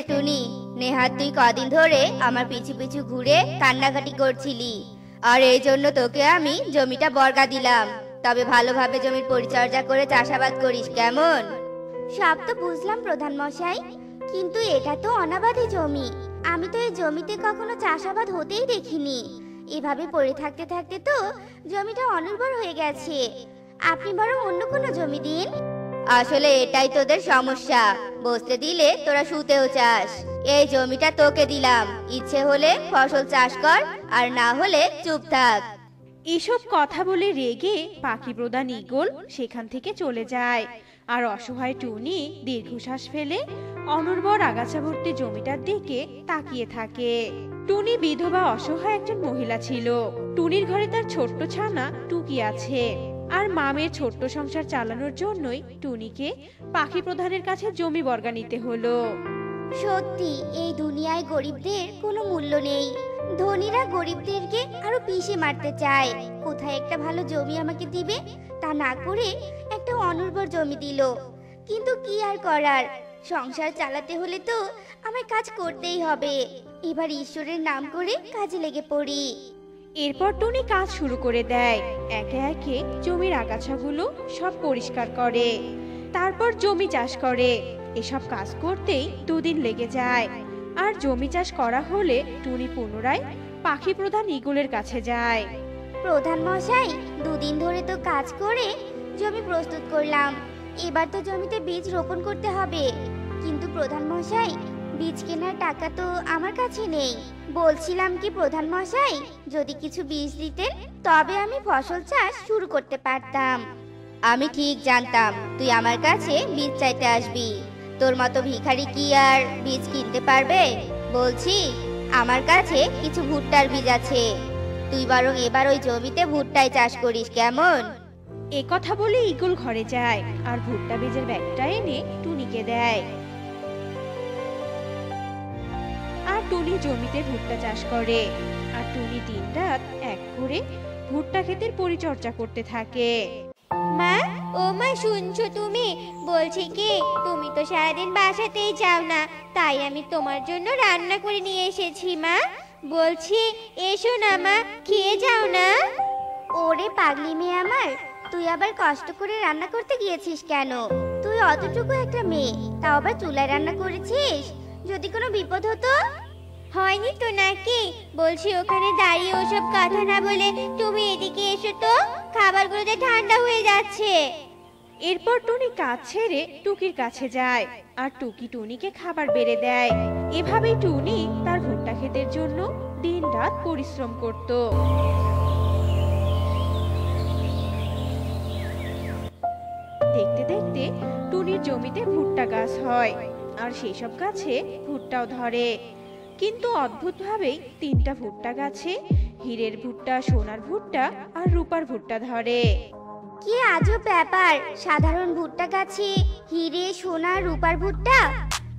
রে টুনি, নেহাত তুই কদিন ধরে আমার পিছু পিছু ঘুরে কান্নাকাটি করছিলি। আর এই জন্য তোকে আমি জমিটা বর্গা দিলাম। তবে ভালোভাবে জমির পরিচর্যা করে চাষাবাদ করিস, কেমন? সব তো বুঝলাম প্রধান মশাই, কিন্তু এটা তো অনাবাদী জমি। আমি তো এই জমিতে কখনো চাষাবাদ হতেই দেখিনি। এভাবে পড়ে থাকতে থাকতে তো জমিটা অনুর্বর হয়ে গেছে। আপনি বরং অন্য কোনো জমি দিন। আসলে এটাই তোদের সমস্যা। বসতে দিলে তোরা শুতেও চাস। এই জমিটা তোকে দিলাম। ইচ্ছে হলে ফসল চাষ কর, আর না হলে চুপ থাক। এসব কথা বলে রেগে পাখি প্রধান ইগল সেখান থেকে চলে যায়। আর অসহায় টুনি দীর্ঘশ্বাস ফেলে অনুর্বর আগাছা ভর্তি জমিটার দিকে তাকিয়ে থাকে। টুনি বিধবা অসহায় একজন মহিলা ছিল। টুনির ঘরে তার ছোট্ট ছানা টুকি আছে। আর মামের ছোট্ট সংসার চালানোর জন্যই টুনিকে পাখি প্রধানের কাছে জমি বর্গা নিতে হলো। সত্যি, এই দুনিয়ায় গরিবদের কোনো মূল্য নেই। ধনীরা গরিবদেরকে আরও পিষে মারতে চায়। কোথায় একটা ভালো জমি আমাকে দিবে? তা না করে একটা অনুর্বর জমি দিল। কিন্তু কি আর করার? সংসার চালাতে হলে তো আমায় কাজ করতেই হবে। এবার ঈশ্বরের নাম করে কাজে লেগে পড়ি। এরপর টুনি কাজ শুরু করে দেয়। একে একে জমির আগাছাগুলো সব পরিষ্কার করে। তারপর জমি চাষ করে। এসব কাজ করতেই দুদিন লেগে যায়। আর জমি চাষ করা হলে টুনি পুনরায় পাখি প্রধান ইগলের কাছে যায়। প্রধান মশাই, দুদিন ধরে তো কাজ করে জমি প্রস্তুত করলাম। এবার তো জমিতে বীজ রোপণ করতে হবে। কিন্তু প্রধান মশাই বীজ কেনার টাকা তো আমার কাছে নেই। বলছিলাম কি প্রধান মশাই, যদি কিছু বীজ দিতেন, তবে আমি ফসল চাষ শুরু করতে পারতাম। আমি ঠিক জানতাম, তুই আমার কাছে বীজ চাইতে আসবি। তোর মতো ভিখারি কি আর বীজ কিনতে পারবে? বলছি, আমার কাছে কিছু ভুট্টার বীজ আছে। তুই বরং এবার ওই জমিতে ভুট্টায় চাষ করিস কেমন? এ কথা বলে ইগল ঘরে যায় আর ভুট্টা বীজের ব্যাগটা এনে টুনিকে দেয়। টুনি জমিতে ভুট্টা চাষ করে। আর টুনি দিন রাত এক করে ভুট্টা ক্ষেতের পরিচর্যা করতে থাকে। মা ও মা শুনছো তুমি? বলছি কি তুমি তো সারাদিন বাসাতেই যাও না তাই আমি তোমার জন্য রান্না করে নিয়ে এসেছি মা। বলছি এসো না মা খেয়ে যাও না। ওরে পাগলি মেয়ে আমার তুই আবার কষ্ট করে রান্না করতে গিয়েছিস কেন? তুই অতটুকু একটা মেয়ে তাও আবার চুলায় রান্না করেছিস? যদি কোনো বিপদ হতো? হয়নি তো নাকি? বলছি ওখানে দাঁড়িয়ে ওসব কথা না বলে তুমি এদিকে এসো তো খাবারগুলো যে ঠান্ডা হয়ে যাচ্ছে। এরপর টুনি কাজ ছেড়ে টুকির কাছে যায়, আর টুকি টুনিকে খাবার বেড়ে দেয়। এভাবেই টুনি তার ভুট্টা ক্ষেতের জন্য দিন রাত পরিশ্রম করত। দেখতে দেখতে টুনির জমিতে ভুট্টা গাছ হয়, আর সেসব গাছে ভুট্টাও ধরে। কিন্তু অদ্ভুতভাবেই তিনটা ভুট্টা গাছে, হীরের ভুট্টা, সোনার ভুট্টা আর রূপার ভুট্টা ধরে। কি আজব ব্যাপার! সাধারণ ভুট্টা গাছে হিরে, সোনা, রূপার ভুট্টা?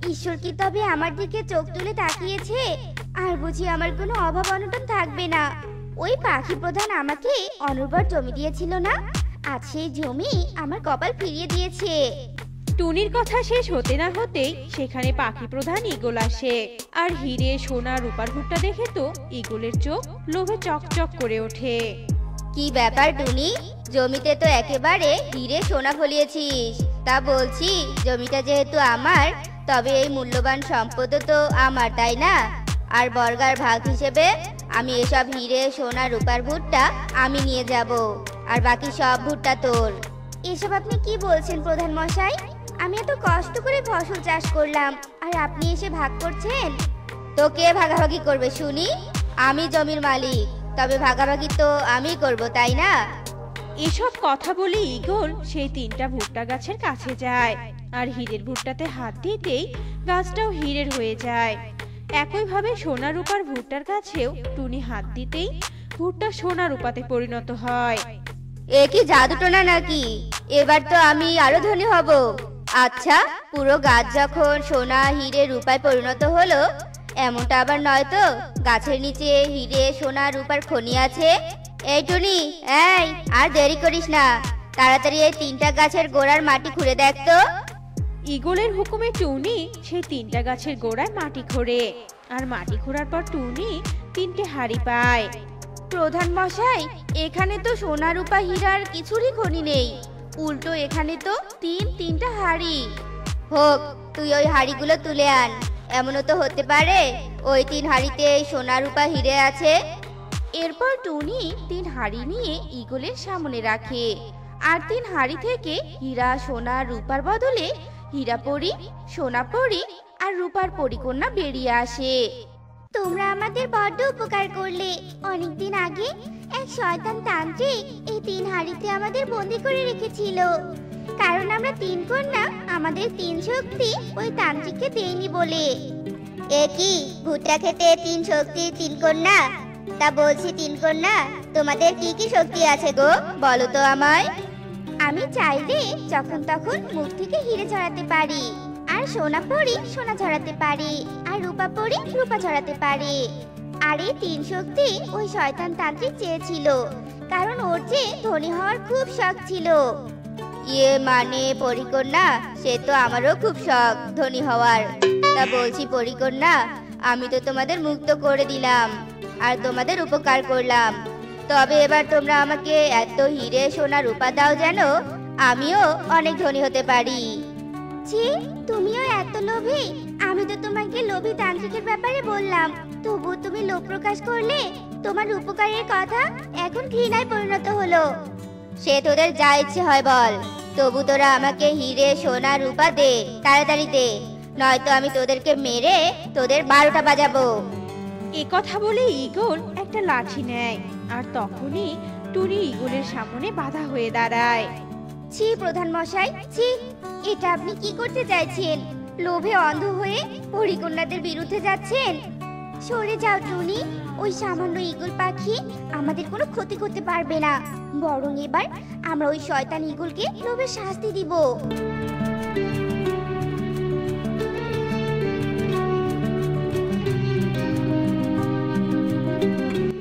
ঈশ্বর কি তবে আমার দিকে চোখ তুলে তাকিয়েছে? আর বুঝি আমার কোনো অভাব অনটন থাকবে না। ওই পাখি প্রধান আমাকে অনুর্বর জমি দিয়েছিল না? আজ সেই জমি আমার কপাল ফিরিয়ে দিয়েছে। টুনির কথা শেষ হতে না হতেই সেখানে পাখি প্রধান ইগল আসে। আর হিরে, সোনা, রূপার ভুট্টা দেখে তো ইগলের চোখ লোভে চকচক করে ওঠে। কি ব্যাপার টুনি? জমিতে তো একেবারে হিরে, সোনা ফলিয়েছিস। তা বলছি, জমিটা যেহেতু আমার, তবে এই মূল্যবান সম্পদ তো আমার, তাই না? আর বর্গার ভাগ হিসেবে আমি এসব হিরে, সোনা, রূপার ভুট্টা আমি নিয়ে যাব। আর বাকি সব ভুট্টা তোর। এসব আপনি কি বলছেন প্রধান মশাই? আমি এত কষ্ট করে ফসল চাষ করলাম আর আপনি এসে ভাগ করছেন? তো কে ভাগাভাগি করবে শুনি? আমি জমির মালিক তবে ভাগাভাগি তো আমি করব তাই না? এসব কথা বলে ইগল সেই তিনটা ভুট্টা গাছের কাছে যায় আর হীরের ভুট্টাতে হাত দিতেই গাছটাও হীরের হয়ে যায়। একইভাবে সোনা রূপার ভুট্টার কাছেও টুনি হাত দিতেই ভুট্টা সোনা রূপাতে পরিণত হয়। এ কি জাদুটোনা নাকি? এবার তো আমি আরও ধনী হব। আচ্ছা পুরো গাছ যখন সোনা হিরে রূপায় পরিণত হলো, এমনটা আবার নয় তো? গাছের নিচে হিরে সোনা রূপার খনি আছে? এই টুনি, এই, আর দেরি করিস না। তাড়াতাড়ি এই তিনটা গাছের গোড়ার মাটি খুঁড়ে দেখ তো। ইগলের হুকুমে টুনি সেই তিনটা গাছের গোড়ায় মাটি খোঁড়ে। আর মাটি খোঁড়ার পর টুনি তিনটে হাড়ি পায়। প্রধান মশাই, এখানে তো সোনা রূপা হীরার কিছুরই খনি নেই। উল্টো এখানে তো তিন, তিনটা হাড়ি। হোক, তুই ওই হাড়িগুলো তুলে আন। এমনও তো হতে পারে ওই তিন হাড়িতে সোনা রূপা হিরে আছে। এরপর টুনি তিন হাড়ি নিয়ে ইগলের সামনে রাখে। আর তিন হাড়ি থেকে হীরা, সোনা, রূপার বদলে হীরা পরি, সোনা পরি আর রূপার পরিকন্যা বেরিয়ে আসে। তোমরা আমাদের বড্ড উপকার করলে। অনেকদিন আগে এক শয়তান তান্ত্রিক এই তিন হাড়িতে আমাদের বন্দি করে রেখেছিল। কারণ আমরা তিন কন্যা, আমাদের তিন শক্তি ওই তান্ত্রিককে দেয়নি বলে। এ কি, ভুট্টা খেতে তিন শক্তি তিন কন্যা? তা বলছি তিন কন্যা, তোমাদের কি কি শক্তি আছে গো, বলো তো আমায়। আমি চাইলে যখন তখন মুখ থেকে হিরে ঝরাতে পারি, আর সোনা পরি সোনা ঝরাতে পারি, আর রূপা পরি রূপা ঝরাতে পারি। আর এই তিন শক্তি ওই শয়তান তান্ত্রিক চেয়েছিল। কারণ ওর যে ধনী হওয়ার খুব শখ ছিল। ইয়ে মানে পরিকন্যা, সে তো আমারও খুব শখ ধনী হওয়ার। তা বলছি পরিকন্যা, আমি তো তোমাদের মুক্ত করে দিলাম আর তোমাদের উপকার করলাম। তবে এবার তোমরা আমাকে এত হিরে সোনা রূপা দাও যেন, আমিও অনেক ধনী হতে পারি। ছি তুমিও এত লোভী। আমি তো তোমাকে লোভী তান্ত্রিকের ব্যাপারে বললাম। তবু তুমি লোভ প্রকাশ করলে তোমার উপকারের কথা এখন ঘৃণায় পরিণত হলো। সে তোদের যা ইচ্ছে হয় বল। তবু তোরা আমাকে হিরে সোনা রূপা দে তাড়াতাড়ি দে। নয়তো আমি তোদেরকে মেরে তোদের বারোটা বাজাবো। এ কথা বলে ইগল একটা লাঠি নেয় আর তখনই টুনি ইগলের সামনে বাধা হয়ে দাঁড়ায়। ছি প্রধান মশাই, ছি। এটা আপনি কি করতে চাইছেন? লোভে অন্ধ হয়ে পরিকন্যাদের বিরুদ্ধে যাচ্ছেন? সরে যাও, টুনি। ওই সামান্য ইগল পাখি আমাদের কোনো ক্ষতি করতে পারবে না। বরং এবার আমরা ওই শয়তান ইগলকে লোভের শাস্তি দিব।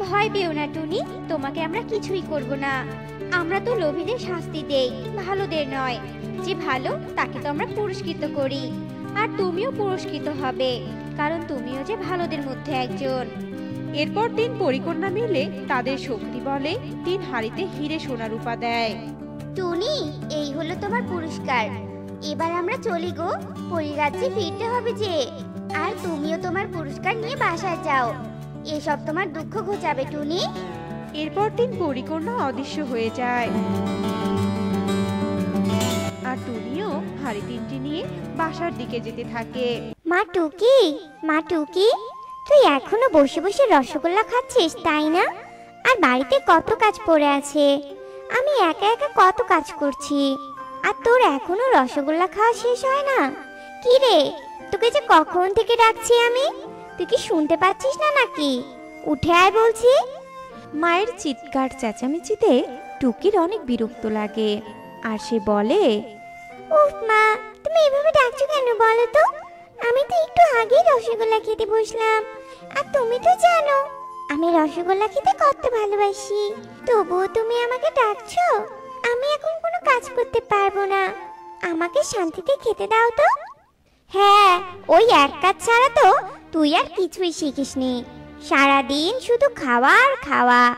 ভয় পেও না, টুনি। তোমাকে আমরা কিছুই করব না। আমরা তো লোভীদের শাস্তি দেই ভালোদের নয়। যে ভালো তাকে তো আমরা পুরস্কৃত করি। আর তুমিও পুরস্কৃত হবে কারণ তুমিও যে ভালোদের মধ্যে একজন। এরপর তিন পরিকন্যা মিলে তাদের শক্তি বলে তিন হাড়িতে হিরে সোনা রূপা দেয়। টুনি এই হলো তোমার পুরস্কার। এবার আমরা চলি গো পরিরাজ্যে ফিরতে হবে যে। আর তুমিও তোমার পুরস্কার নিয়ে বাসায় যাও। এসব তোমার দুঃখ ঘোচাবে টুনি। এরপর তিন পরিকন্যা অদৃশ্য হয়ে যায়। আর টুনিও হাড়ি তিনটি নিয়ে বাসার দিকে যেতে থাকে। মা টুকি মা টুকি, তুই এখনও বসে বসে রসগোল্লা খাচ্ছিস, তাই না? আর বাড়িতে কত কাজ পড়ে আছে? আমি একা একা কত কাজ করছি? আর তোর এখনও রসগোল্লা খাওয়া শেষ হয় না? কি রে, তোকে যে কখন থেকে ডাকছি আমি? তুই কি শুনতে পাচ্ছিস না নাকি? উঠে আয় বলছি। মায়ের চিৎকার চেঁচামেচিতে টুকির অনেক বিরক্ত লাগে। আর সে বলে, উফ, মা, তুমি এভাবে ডাকছো কেন বলো তো? আমি তো একটু আগেই রসগোল্লা খেতে বসলাম। আর তুমি তো জানো, আমি রসগোল্লা খেতে কত ভালোবাসি। তবুও তুমি আমাকে ডাকছো? আমি এখন কোনো কাজ করতে পারব না। আমাকে শান্তিতে খেতে দাও তো। হ্যাঁ ওই এক কাজ ছাড়া তো তুই আর কিছুই শিখিসনি। সারাদিন শুধু খাওয়া আর খাওয়া।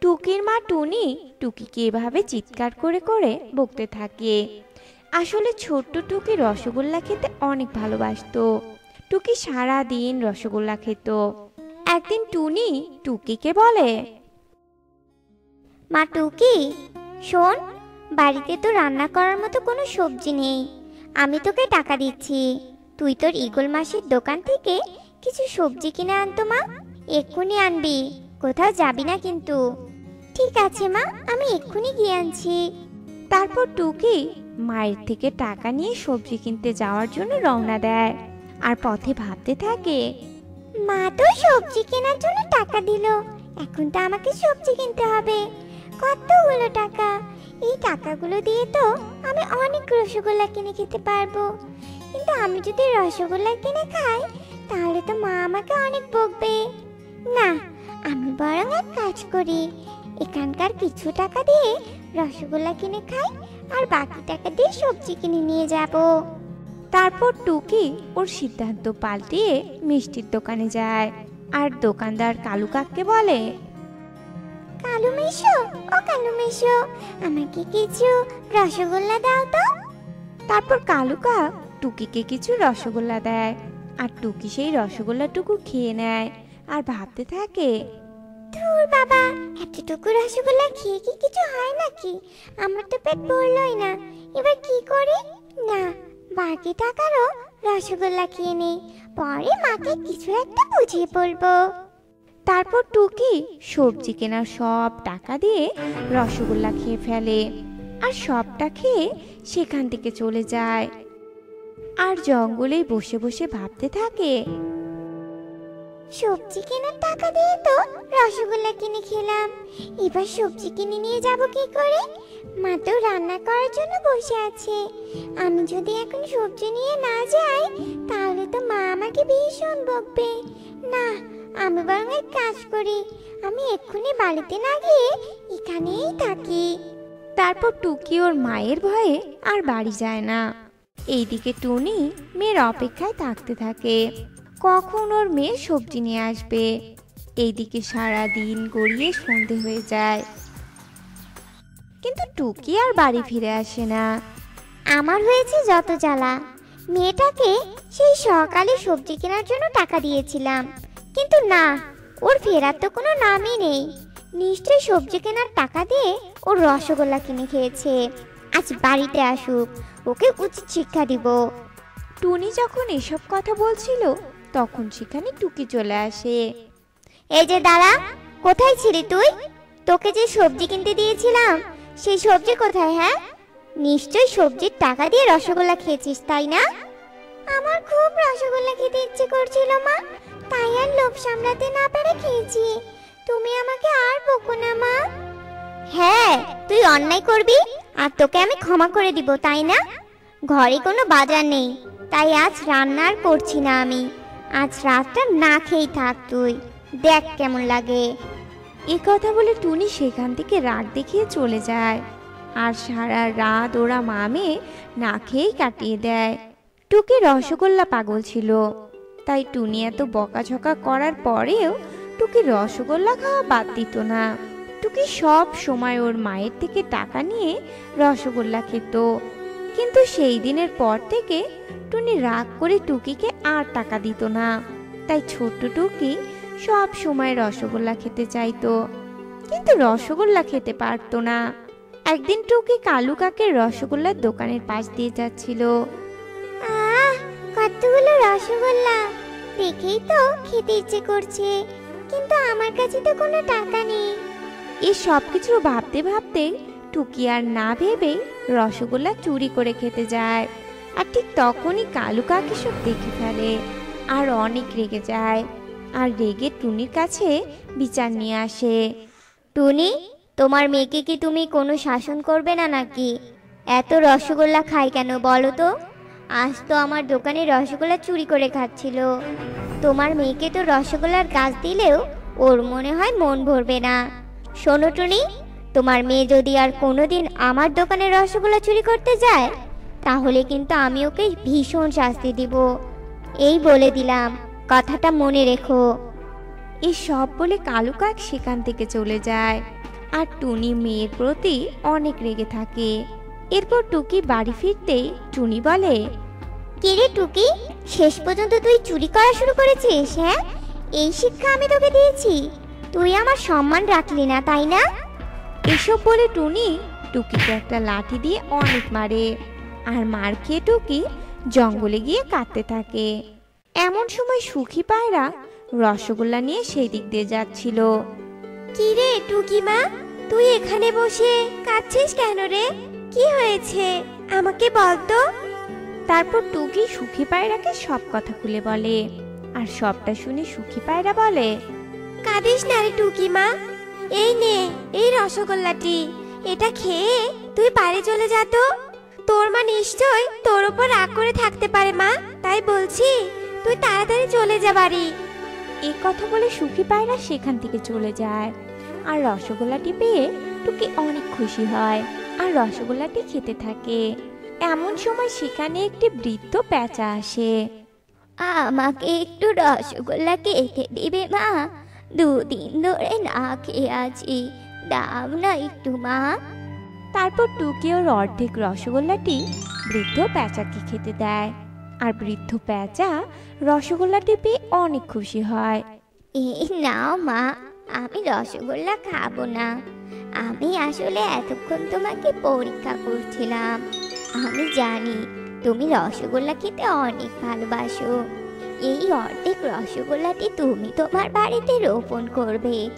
টুকির মা টুনি টুকিকে এভাবে চিৎকার করে করে বকতে থাকে। আসলে ছোট্ট টুকি রসগোল্লা খেতে অনেক ভালোবাসতো। টুকি সারা দিন রসগোল্লা খেত। একদিন টুনি টুকিকে বলে, মা টুকি, শোন, বাড়িতে তো রান্না করার মতো কোনো সবজি নেই। আমি তোকে টাকা দিচ্ছি। তুই তোর ইগল মাসির দোকান থেকে কিছু সবজি কিনে আনতো মা? এক্ষুনি আনবি। কোথাও যাবি না কিন্তু। ঠিক আছে মা আমি এক্ষুনি গিয়ে আনছি। তারপর টুকি মায়ের থেকে টাকা নিয়ে সবজি কিনতে যাওয়ার জন্য রওনা দেয়। আর পথে ভাবতে থাকে মা তো সবজি কেনার জন্য টাকা দিল। এখন তো আমাকে সবজি কিনতে হবে। কতগুলো টাকা? এই টাকাগুলো দিয়ে তো আমি অনেক রসগোল্লা কিনে খেতে পারব। কিন্তু আমি যদি রসগোল্লা কিনে খাই তাহলে তো মা আমাকে অনেক বকবে না আমি বরং এক কাজ করি। এখানকার কিছু টাকা দিয়ে রসগোল্লা কিনে খাই আর বাকি টাকা দিয়ে সবজি কিনে নিয়ে যাব। তারপর টুকি ওর সিদ্ধান্ত পাল্টিয়ে মিষ্টির দোকানে যায় আর দোকানদার কালু কাককে বলে কালু মেশো ও কালু মেশো আমাকে কিছু রসগোল্লা দাও তো। তারপর কালু কাক টুকিকে কিছু রসগোল্লা দেয় আর টুকি সেই রসগোল্লাটুকু খেয়ে নেয় আর ভাবতে থাকে ধুর বাবা এতটুকু রসগোল্লা খেয়ে কি কিছু হয় নাকি? আমার তো পেট ভরলই না। এবার কি করি? না বাকি টাকারও রসগোল্লা খেয়ে নেই। পরে মাকে কিছু একটা বুঝিয়ে বলব। তারপর টুকি সবজি কেনার সব টাকা দিয়ে রসগোল্লা খেয়ে ফেলে। আর সবটা খেয়ে সেখান থেকে চলে যায়। আর জঙ্গলে বসে বসে ভাবতে থাকে। সবজি কেনার টাকা দিয়ে তো রসগোল্লা কিনে খেলাম। এবার সবজি কিনে নিয়ে যাব কি করে? মা তো রান্না করার জন্য বসে আছে। আমি যদি এখন সবজি নিয়ে না যাই তাহলে তো মা আমাকে ভীষণ বকবে। না আমি বরং এক কাজ করি। আমি এক্ষুনি বাড়িতে না গিয়ে এখানেই থাকি। তারপর টুকি ওর মায়ের ভয়ে আর বাড়ি যায় না। এইদিকে টুনি মেয়ের অপেক্ষায় থাকতে থাকে। কখন ওর মেয়ে সবজি নিয়ে আসবে? এইদিকে সারা দিন গড়িয়ে সন্ধে হয়ে যায়। কিন্তু টুকি আর বাড়ি ফিরে আসে না। আমার হয়েছে যত জ্বালা। মেয়েটাকে সেই সকালে সবজি কেনার জন্য টাকা দিয়েছিলাম। কিন্তু না, ওর ফেরার তো কোনো নামই নেই। নিশ্চয়ই সবজি কেনার টাকা দিয়ে ওর রসগোল্লা কিনে খেয়েছে। আজ বাড়িতে আসুক। ওকে উচিত শিক্ষা দিব। টুনি যখন এসব কথা বলছিল তখন সেখানে টুকি চলে আসে। এই যে দাঁড়া কোথায় ছিলি তুই? তোকে যে সবজি কিনতে দিয়েছিলাম সেই সবজি কোথায় হ্যাঁ? নিশ্চয়ই সবজির টাকা দিয়ে রসগোল্লা খেয়েছিস তাই না? আমার খুব রসগোল্লা খেতে ইচ্ছে করছিল মা। তাই আর লোভ সামলাতে না পেরে খেয়েছি। তুমি আমাকে আর বকো না মা। হ্যাঁ তুই অন্যায় করবি? আর তোকে আমি ক্ষমা করে দিব, তাই না? ঘরে কোনো বাজার নেই, তাই আজ রান্না আর করছি না আমি। আজ রাতটা না খেয়েই থাক তুই। দেখ কেমন লাগে। এ কথা বলে টুনি সেখান থেকে রাগ দেখিয়ে চলে যায়। আর সারা রাত ওরা মামে না খেয়েই কাটিয়ে দেয়। টুকি রসগোল্লা পাগল ছিল। তাই টুনি এত বকাঝকা করার পরেও টুকি রসগোল্লা খাওয়া বাদ দিত না। টুকি সব সময় ওর মায়ের থেকে টাকা নিয়ে রসগোল্লা খেত। কিন্তু সেই দিনের পর থেকে টুনি রাগ করে টুকিকে আর টাকা দিত না। তাই ছোট্ট টুকি সব সময় রসগোল্লা খেতে চাইতো। কিন্তু রসগোল্লা খেতে পারতো না। একদিন টুকি কালু কাকের রসগোল্লার দোকানের পাশ দিয়ে যাচ্ছিল। আহ, কতগুলো রসগোল্লা। দেখেই তো খেতে ইচ্ছে করছে। কিন্তু আমার কাছে তো কোনো টাকা নেই। এই সব কিছু ভাবতে ভাবতে টুকি আর না ভেবে রসগোল্লা চুরি করে খেতে যায়। আর ঠিক তখনই কালু কাক সব দেখে ফেলে আর অনেক রেগে যায়। আর রেগে টুনির কাছে বিচার নিয়ে আসে। টুনি, তোমার মেয়েকে কি তুমি কোনো শাসন করবে না নাকি? এত রসগোল্লা খায় কেন বলো তো? আজ তো আমার দোকানে রসগোল্লা চুরি করে খাচ্ছিল। তোমার মেয়েকে তো রসগোল্লার গাছ দিলেও ওর মনে হয় মন ভরবে না। শোনো টুনি তোমার মেয়ে যদি আর কোনোদিন আমার দোকানে রসগোল্লা চুরি করতে যায় তাহলে কিন্তু আমি ওকে ভীষণ শাস্তি দিব। এই বলে দিলাম কথাটা মনে রেখো। এই সব বলে কালু কাক সেখান থেকে চলে যায় আর টুনি মেয়ের প্রতি অনেক রেগে থাকে। এরপর টুকি বাড়ি ফিরতেই টুনি বলে কিরে টুকি শেষ পর্যন্ত তুই চুরি করা শুরু করেছিস হ্যাঁ? এই শিক্ষা আমি তোকে দিয়েছি। তুই আমার সম্মান রাখলি না তাই না? এসব বলে টুনি টুকিকে একটা লাঠি দিয়ে অনেক মারে। আর মার খেয়ে টুকি জঙ্গলে গিয়ে কাঁদতে থাকে। এমন সময় সুখী পায়রা রসগোল্লা নিয়ে সেই দিক দিয়ে যাচ্ছিল। কিরে টুকি মা? তুই এখানে বসে কাঁদছিস কেন রে? কি হয়েছে? আমাকে বল তো। তারপর টুকি সুখী পায়রাকে সব কথা খুলে বলে। আর সবটা শুনে সুখী পায়রা বলে কাঁদিস না রে টুকি মা। এই নে এই রসগোল্লাটি। এটা খেয়ে তুই বাড়ি চলে যা তো। তোর মা নিশ্চয় তোর উপর রাগ করে থাকতে পারে মা। তাই বলছি তুই তাড়াতাড়ি চলে যা বাড়ি। এই কথা বলে সুখী পায়রা সেখান থেকে চলে যায়। আর রসগোল্লাটি পেয়ে টুকি অনেক খুশি হয় আর রসগোল্লাটি খেতে থাকে। এমন সময় সেখানে একটি বৃদ্ধ পেঁচা আসে। আমাকে একটু রসগোল্লা কেটে দিবে মা। দুদিন ধরে না খেয়ে আছি। দাও না একটু মা। তারপর টুকি ওর অর্ধেক রসগোল্লাটি বৃদ্ধ প্যাঁচাকে খেতে দেয়। আর বৃদ্ধ প্যাঁচা রসগোল্লাটি পেয়ে অনেক খুশি হয়। এই নাও মা আমি রসগোল্লা খাব না। আমি আসলে এতক্ষণ তোমাকে পরীক্ষা করছিলাম। আমি জানি তুমি রসগোল্লা খেতে অনেক ভালোবাসো। এই অর্ধেক রসগোল্লাটি তুমি তোমার বাড়িতে রোপণ করবে।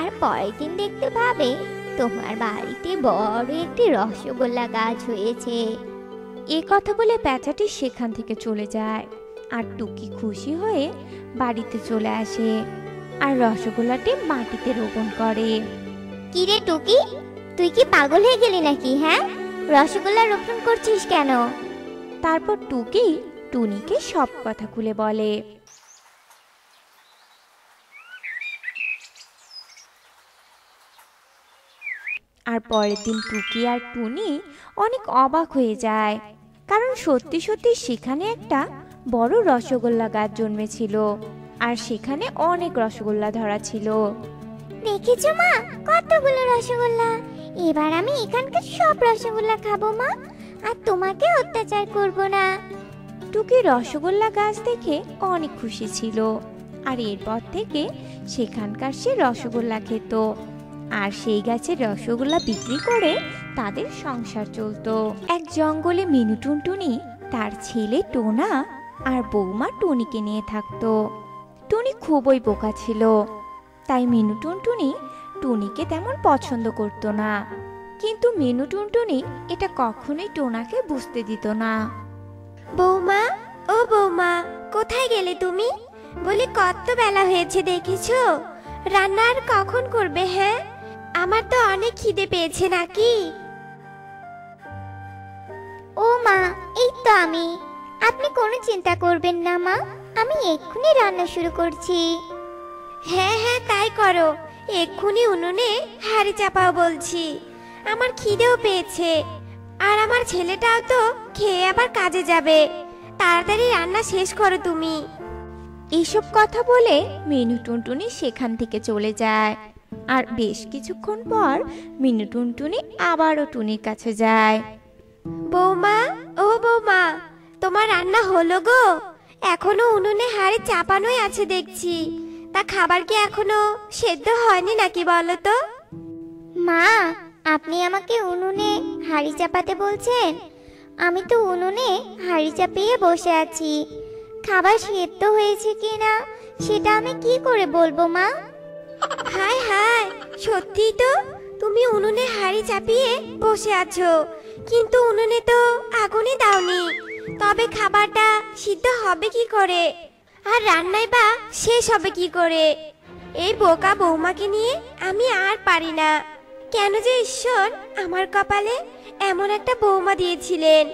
আর পরের দিন দেখতে পাবে তোমার বাড়িতে বড় একটি রসগোল্লা গাছ হয়েছে। এ কথা বলে প্যাঁচাটি সেখান থেকে চলে যায় আর টুকি খুশি হয়ে বাড়িতে চলে আসে আর রসগোল্লাটি মাটিতে রোপণ করে। কিরে টুকি তুই কি পাগল হয়ে গেলি নাকি হ্যাঁ? রসগোল্লা রোপণ করছিস কেন? তারপর টুকি টুনিকে সব কথা খুলে বলে। আর পরের দিন টুকি আর টুনি অনেক অবাক হয়ে যায়, কারণ সত্যি সত্যি সেখানে একটা বড় রসগোল্লা গাছ জন্মেছিল, আর সেখানে অনেক রসগোল্লা ধরা ছিল। দেখেছ মা? কতগুলো রসগোল্লা। এবার আমি এখানকার সব রসগোল্লা খাব মা, আর তোমাকে অত্যাচার করব না। টুকি রসগোল্লা গাছ দেখে অনেক খুশি ছিল। আর এরপর থেকে সেখানকার সে রসগোল্লা খেত। আর সেই গাছের রসগোল্লা বিক্রি করে তাদের সংসার চলতো। এক জঙ্গলে মিনু টুনটুনি, তার ছেলে টোনা আর বৌমা টুনিকে নিয়ে থাকতো। টুনি খুবই বোকা ছিল। তাই মিনু টুনটুনি টুনিকে তেমন পছন্দ করতো না। কিন্তু মিনু টুনটুনি এটা কখনোই টোনাকে বুঝতে দিত না। বৌমা ও বৌমা কোথায় গেলে তুমি? বলি কত বেলা হয়েছে দেখেছ? রান্না আর কখন করবে হ্যাঁ? আমার তো অনেক খিদে পেয়েছে নাকি? ও মা এই তো আমি। আপনি কোনো চিন্তা করবেন না মা আমি এক্ষুনি রান্না শুরু করছি। হ্যাঁ হ্যাঁ তাই করো। এক্ষুনি উনুনে হাড়ি চাপাও বলছি। আমার খিদেও পেয়েছে। আর আমার ছেলেটাও তো খেয়ে আবার কাজে যাবে। তাড়াতাড়ি রান্না শেষ করো তুমি। এইসব কথা বলে মিনু টুনটুনি সেখান থেকে চলে যায়। আর বেশ কিছুক্ষণ পর মিনু টুনটুনি আবারও টুনির কাছে যায়। বৌমা, ও বৌমা, তোমার রান্না হলো গো? এখনও উনুনে হাড়ি চাপানোই আছে দেখছি। তা খাবার কি এখনও সেদ্ধ হয়নি নাকি বলো তো? মা আপনি আমাকে উনুনে হাঁড়ি চাপাতে বলছেন? আমি তো উনুনে হাঁড়ি চাপিয়ে বসে আছি। খাবার সেদ্ধ হয়েছে কিনা, সেটা আমি কি করে বলব, মা? হায় হায় সত্যি তো তুমি উনুনে হাড়ি চাপিয়ে বসে আছো। কিন্তু উনুনে তো আগুনই দাওনি। তবে খাবারটা সিদ্ধ হবে কি করে? আর রান্নাই বা শেষ হবে কি করে? এই বোকা বৌমাকে নিয়ে আমি আর পারি না। কেন যে ঈশ্বর আমার কপালে এমন একটা বৌমা দিয়েছিলেন?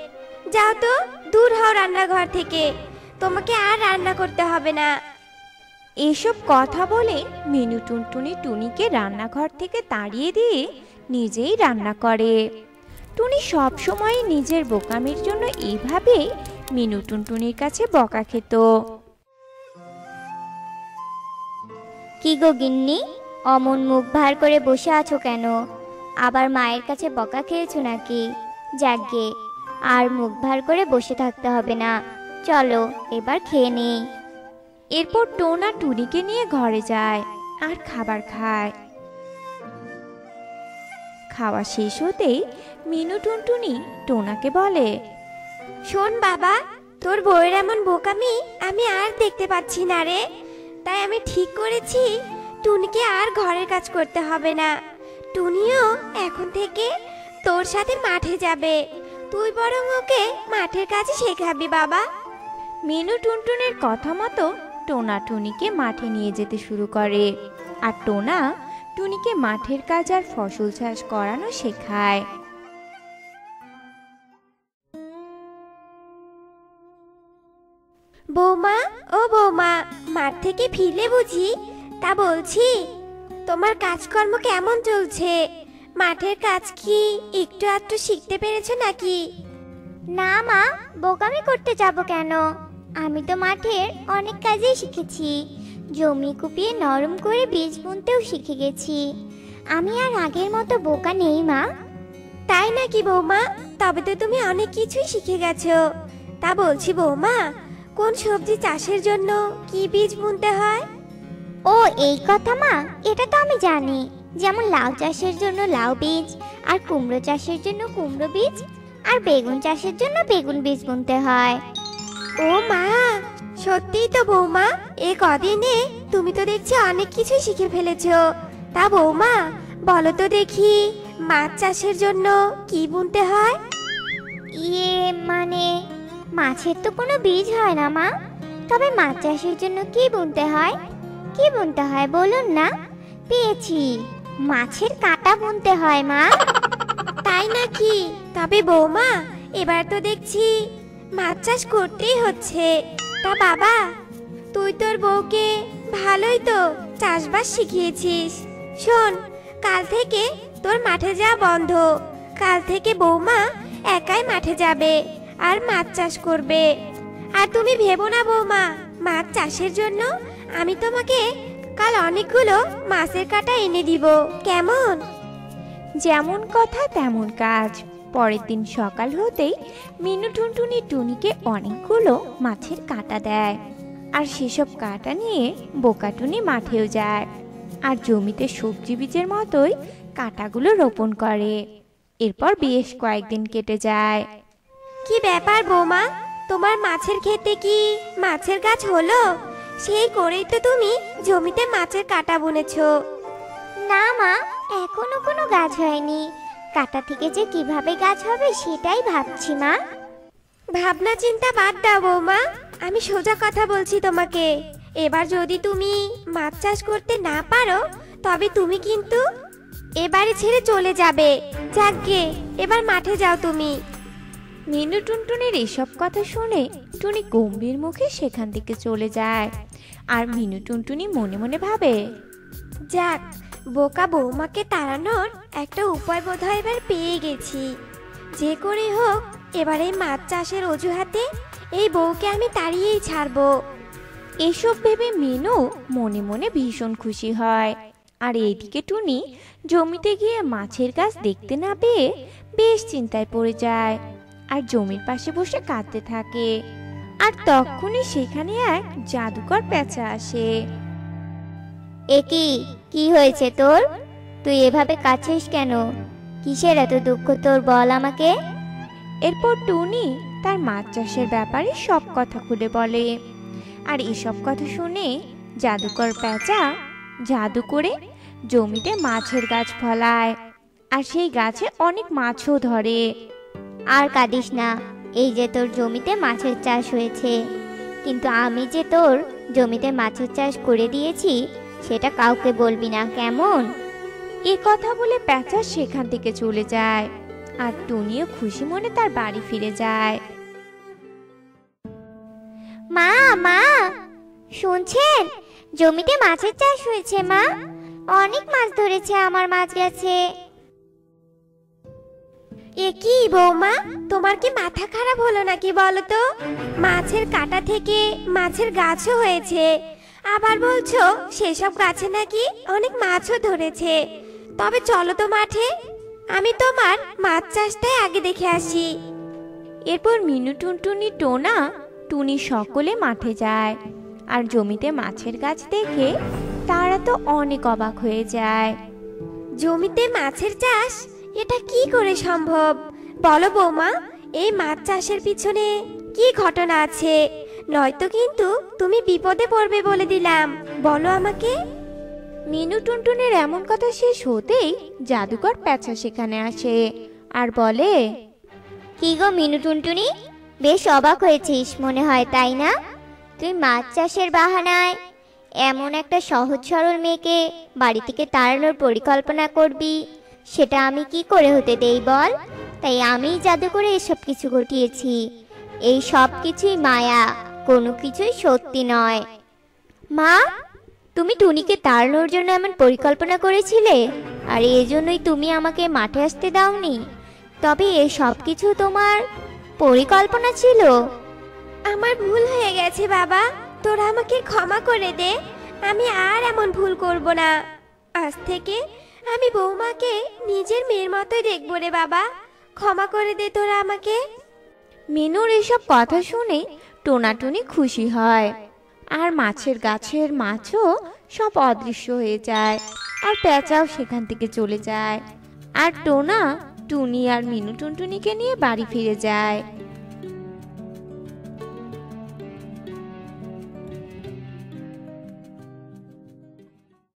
যাও তো দূর হও রান্নাঘর থেকে। তোমাকে আর রান্না করতে হবে না। এসব কথা বলে মিনু টুনটুনি টুনিকে রান্নাঘর থেকে তাড়িয়ে দিয়ে নিজেই রান্না করে। টুনি সব সময় নিজের বোকামির জন্য এইভাবে মিনু টুনটুনির কাছে বকা খেত। কি গো গিন্নি? অমন মুখ ভার করে বসে আছো কেন? আবার মায়ের কাছে বকা খেয়েছো নাকি? যাকগে আর মুখ ভার করে বসে থাকতে হবে না। চলো এবার খেয়ে নেই। এরপর টোনা টুনিকে নিয়ে ঘরে যায় আর খাবার খায়। খাওয়া শেষ হতেই মিনু টুনটুনি টোনাকে বলে শোন বাবা তোর বউয়ের এমন বোকামি আমি আর দেখতে পাচ্ছি না রে। তাই আমি ঠিক করেছি টুনিকে আর ঘরের কাজ করতে হবে না। টুনিও এখন থেকে তোর সাথে মাঠে যাবে। তুই বরং ওকে মাঠের কাজে শেখাবি বাবা। মিনু টুনটুনের কথা মতো টোনা টুনিকে মাঠে নিয়ে যেতে শুরু করে। আর টোনা টুনিকে মাঠের কাজ আর ফসল চাষ করানো শেখায়। বৌমা ও বৌমা মাঠ থেকে ফিরলে বুঝি তা বলছি তোমার কাজকর্ম কেমন চলছে? মাঠের কাজ কি একটু আধটু শিখতে পেরেছ নাকি? না মা বোকামি করতে যাব কেন? আমি তো মাঠের অনেক কাজই শিখেছি। জমি কুপিয়ে নরম করে বীজ বুনতেও শিখে গেছি। আমি আর আগের মতো বোকা নেই মা। তাই নাকি বৌমা? তবে তো তুমি অনেক কিছুই শিখে গেছো। তা বলছি বৌমা কোন সবজি চাষের জন্য কি বীজ বুনতে হয়? ও এই কথা মা এটা তো আমি জানি। যেমন লাউ চাষের জন্য লাউ বীজ আর কুমড়ো চাষের জন্য কুমড়ো বীজ আর বেগুন চাষের জন্য বেগুন বীজ বুনতে হয়। ও মা সত্যিই তো বৌমা এ কদিনে তুমি তো দেখছি অনেক কিছু শিখে ফেলেছো। তা বৌমা বলো তো দেখি মাছ চাষের জন্য কি বুনতে হয়? ইয়ে মানে মাছের তো কোনো বীজ হয় না মা। তবে মাছ চাষের জন্য কি বুনতে হয়? কি বুনতে হয় বলুন না? পেয়েছি। মাছের কাঁটা বুনতে হয়, মা। তাই নাকি? তবে বৌমা, এবার তো দেখছি মাছ চাষ করতেই হচ্ছে। তা বাবা, তুই তোর বউকে ভালোই তো চাষবাস শিখিয়েছিস। শোন, কাল থেকে তোর মাঠে যাওয়া বন্ধ। কাল থেকে বৌমা একাই মাঠে যাবে আর মাছ চাষ করবে। আর তুমি ভেবো না বৌমা, মাছ চাষের জন্য আমি তোমাকে কাল অনেকগুলো মাছের কাটা এনে দিব, কেমন? যেমন কথা তেমন কাজ। পরের দিন সকাল হতেই মিনু টুনটুনি টুনিকে অনেকগুলো মাছের কাঁটা দেয় আর সেসব কাঁটা নিয়ে বোকাটুনি মাঠেও যায় আর জমিতে সবজি বীজের মতোই কাঁটাগুলো রোপণ করে। এরপর বেশ কয়েকদিন কেটে যায়। কি ব্যাপার বৌমা? তোমার মাছের খেতে কি মাছের গাছ হলো? সেই করেই তো তুমি জমিতে মাছের কাটা বুনেছো। না মা এখনও কোনো গাছ হয়নি। কাটা থেকে যে কীভাবে গাছ হবে সেটাই ভাবছি মা। ভাবনা চিন্তা বাদ দাও বৌমা আমি সোজা কথা বলছি তোমাকে। এবার যদি তুমি মাছ চাষ করতে না পারো তবে তুমি কিন্তু এবারে ছেড়ে চলে যাবে। যাকগে এবার মাঠে যাও তুমি। মিনু টুনটুনির এসব কথা শুনে টুনি গম্ভীর মুখে সেখান থেকে চলে যায়। আর মিনু টুনটুনি মনে মনে ভাবে, যাক, বোকা বৌমাকে তাড়ানোর একটা উপায় বোধহয় এবার পেয়ে গেছি। যে করে হোক, এবার এই মাছ চাষের অজুহাতে এই বউকে আমি তাড়িয়েই ছাড়বো। এসব ভেবে মিনু মনে মনে ভীষণ খুশি হয়। আর এইদিকে টুনি জমিতে গিয়ে মাছের গাছ দেখতে না পেয়ে বেশ চিন্তায় পড়ে যায়। আর জমির পাশে বসে কাঁদতে থাকে। আর তখনই সেখানে এক জাদুকর পেঁচা আসে। এ কি? কি হয়েছে তোর? তুই এভাবে কাছিস কেন? কিসের এত দুঃখ তোর বল আমাকে? এরপর টুনি তার মাছ চাষের ব্যাপারে সব কথা খুলে বলে। আর এসব কথা শুনে জাদুকর পেঁচা জাদু করে জমিতে মাছের গাছ ফলায়। আর সেই গাছে অনেক মাছও ধরে। আর কাঁদিস না এই যে তোর জমিতে মাছের চাষ হয়েছে কিন্তু আমি যে তোর জমিতে মাছের চাষ করে দিয়েছি সেটা কাউকে বলবি না কেমন? এ কথা বলে পেঁচা সেখান থেকে চলে যায় আর টুনিও খুশি মনে তার বাড়ি ফিরে যায়। মা মা শুনছেন? জমিতে মাছের চাষ হয়েছে মা? অনেক মাছ ধরেছে আমার মাছ গেছে। এ বৌমা, তোমার কি মাথা খারাপ হলো নাকি বলো তো মাছের কাটা থেকে মাছের গাছও হয়েছে। আবার বলছো, সেসব গাছে নাকি অনেক মাছও ধরেছে। তবে চলো তো মাঠে, আমি তোমার মাছ চাষটাই আগে দেখে আসি। এরপর মিনু, টুনটুনি, টোনা, টুনি সকলে মাঠে যায়। আর জমিতে মাছের গাছ দেখে তারা তো অনেক অবাক হয়ে যায়। জমিতে মাছের চাষ এটা কি করে সম্ভব? বলো বৌমা এই মাছ চাষের পিছনে কি ঘটনা আছে? নয়তো কিন্তু তুমি বিপদে পড়বে বলে দিলাম। বলো আমাকে। মিনু টুনটুনের এমন কথা শেষ হতেই জাদুকর পেঁচা সেখানে আসে আর বলে কি গো মিনু টুনটুনি? বেশ অবাক হয়েছিস মনে হয় তাই না? তুই মাছ চাষের বাহানায় এমন একটা সহজ সরল মেয়েকে বাড়ি থেকে তাড়ানোর পরিকল্পনা করবি। সেটা আমি কি করে হতে দেই বল? তাই আমি জাদু করে এসব কিছু ঘটিয়েছি। এই সব কিছুই মায়া, কোনো কিছুই সত্যি নয়। মা, তুমি টুনিকে তাড়ানোর জন্য এমন পরিকল্পনা করেছিলে? আর এই জন্যই তুমি আমাকে মাঠে আসতে দাওনি। তবে এ সব কিছু তোমার পরিকল্পনা ছিল? আমার ভুল হয়ে গেছে বাবা। তোরা আমাকে ক্ষমা করে দে। আমি আর এমন ভুল করব না। আজ থেকে আমি বৌমাকে নিজের মেয়ের মতোই দেখব রে বাবা। ক্ষমা করে দে তোরা আমাকে। মিনুর এসব কথা শুনে টোনাটুনি খুশি হয়। আর মাছের গাছের মাছও সব অদৃশ্য হয়ে যায় আর পেঁচাও সেখান থেকে চলে যায়। আর টোনা টুনি আর মিনু টুনটুনিকে নিয়ে বাড়ি ফিরে যায়।